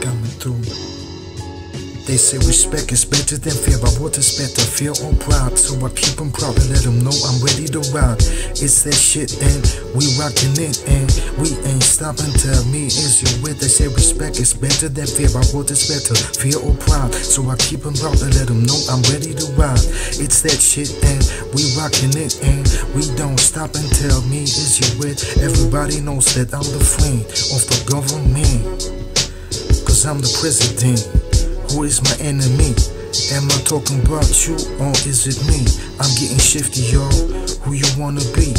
Coming through. They say respect is better than fear, but what is better? Fear or pride? So I keep them proud and let them know I'm ready to ride. It's that shit and we rockin' it and we ain't stopping. Tell me, is you with? They say respect is better than fear, but what is better? Fear or pride? So I keep them proud and let them know I'm ready to ride. It's that shit and we rockin' it and we don't stop and tell me, is you with? Everybody knows that I'm the friend of the government. Cause I'm the president. Who is my enemy? Am I talking about you or is it me? I'm getting shifty, yo. Who you wanna be?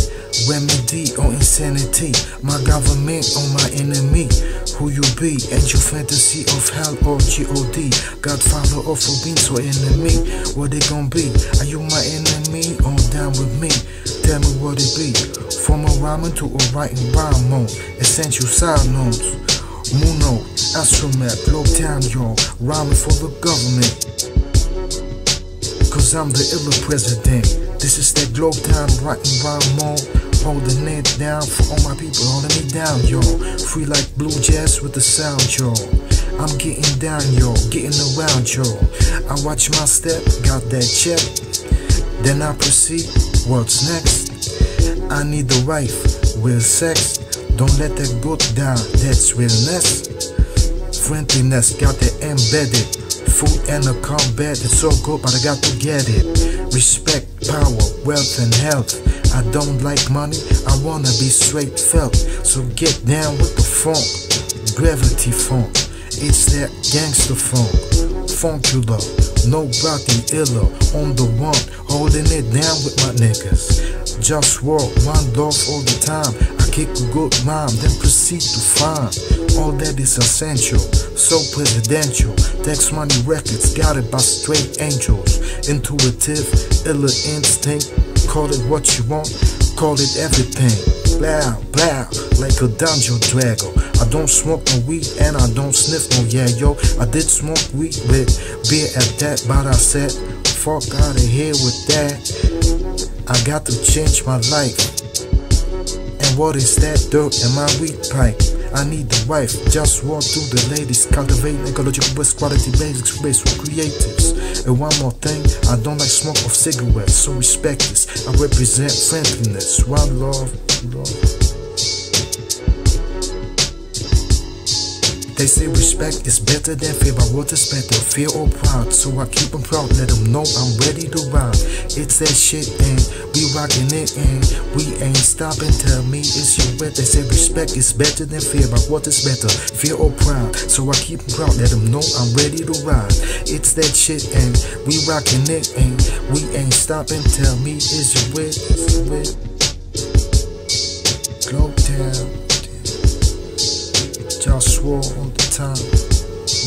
Remedy or insanity? My government or my enemy? Who you be? And your fantasy of hell or G-O-D? Godfather or beings or enemy? What they gon' be? Are you my enemy or down with me? Tell me what it be. From a rhyming to a writing rhyme mode. Essential side notes. Muno, Astromet, Globe Town, yo, rhyming for the government. Cause I'm the illa president. This is that Globe Town writing rhyme mode. Holding it down for all my people, holding me down, yo. Free like blue jazz with the sound, yo. I'm getting down, yo, getting around, yo. I watch my step, got that check. Then I proceed, what's next? I need the wife, real sex. Don't let that go down, that's realness. Friendliness, got it embedded. Food and a combat, it's so good, but I got to get it. Respect, power, wealth, and health. I don't like money, I wanna be straight felt. So get down with the funk, gravity funk. It's that gangster funk, funkular. Nobody iller on the one, holding it down with my niggas. JustWar, one love all the time. I kick a good rhyme, then proceed to find all that is essential. So presidential. Tax money records, guided by straight angels. Intuitive, illa instinct. Call it what you want, call it everything. Blah, blah, like a dungeon dragon. I don't smoke no weed and I don't sniff no yeah, yo. I did smoke weed with beer at that, but I said, fuck out of here with that. I got to change my life. And what is that dirt in my weed pipe? I need a wife, just walk through the ladies, cultivate ecological best quality basics, race with creatives. And one more thing, I don't like smoke of cigarettes, so respect this. I represent friendliness, one love, love. They say respect is better than fear, but what is better, fear or pride? So I keep them proud, let them know I'm ready to ride. It's that shit and we rockin' it and we ain't stopping. Tell me it's your wet. They say respect is better than fear, but what is better, fear or pride? So I keep them proud, let them know I'm ready to ride. It's that shit and we rockin' it and we ain't stopping. Tell me is your wet, is your wet. Globe all the time.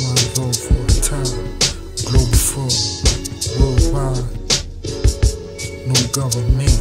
One love for the time. Globalfirm, worldwide. No government.